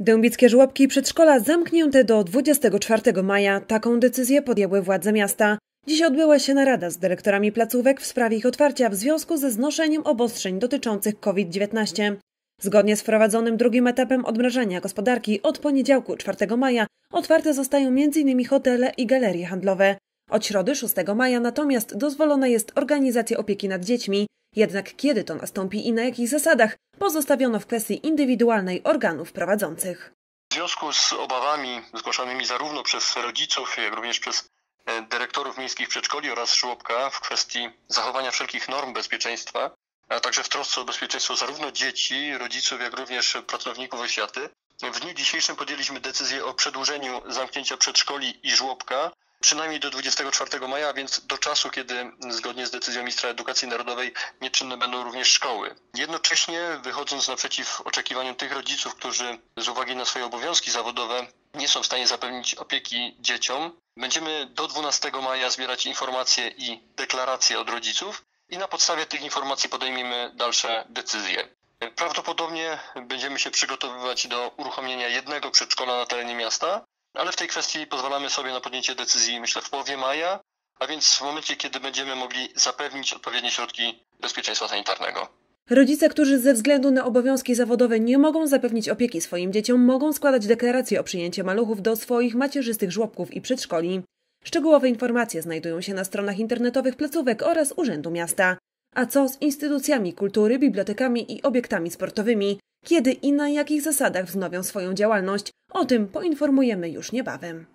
Dębickie żłobki i przedszkola zamknięte do 24 maja. Taką decyzję podjęły władze miasta. Dziś odbyła się narada z dyrektorami placówek w sprawie ich otwarcia w związku ze znoszeniem obostrzeń dotyczących COVID-19. Zgodnie z wprowadzonym drugim etapem odmrażania gospodarki od poniedziałku 4 maja otwarte zostają m.in. hotele i galerie handlowe. Od środy 6 maja natomiast dozwolona jest organizacja opieki nad dziećmi. Jednak kiedy to nastąpi i na jakich zasadach, pozostawiono w kwestii indywidualnej organów prowadzących. W związku z obawami zgłaszanymi zarówno przez rodziców, jak również przez e, dyrektorów miejskich przedszkoli oraz żłobka w kwestii zachowania wszelkich norm bezpieczeństwa, a także w trosce o bezpieczeństwo zarówno dzieci, rodziców, jak również pracowników oświaty, w dniu dzisiejszym podjęliśmy decyzję o przedłużeniu zamknięcia przedszkoli i żłobka przynajmniej do 24 maja, więc do czasu, kiedy zgodnie z decyzją ministra edukacji narodowej nieczynne będą również szkoły. Jednocześnie wychodząc naprzeciw oczekiwaniom tych rodziców, którzy z uwagi na swoje obowiązki zawodowe nie są w stanie zapewnić opieki dzieciom, będziemy do 12 maja zbierać informacje i deklaracje od rodziców i na podstawie tych informacji podejmiemy dalsze decyzje. Prawdopodobnie będziemy się przygotowywać do uruchomienia jednego przedszkola na terenie miasta, ale w tej kwestii pozwalamy sobie na podjęcie decyzji, myślę, w połowie maja, a więc w momencie, kiedy będziemy mogli zapewnić odpowiednie środki bezpieczeństwa sanitarnego. Rodzice, którzy ze względu na obowiązki zawodowe nie mogą zapewnić opieki swoim dzieciom, mogą składać deklaracje o przyjęcie maluchów do swoich macierzystych żłobków i przedszkoli. Szczegółowe informacje znajdują się na stronach internetowych placówek oraz Urzędu Miasta. A co z instytucjami kultury, bibliotekami i obiektami sportowymi? Kiedy i na jakich zasadach wznowią swoją działalność? O tym poinformujemy już niebawem.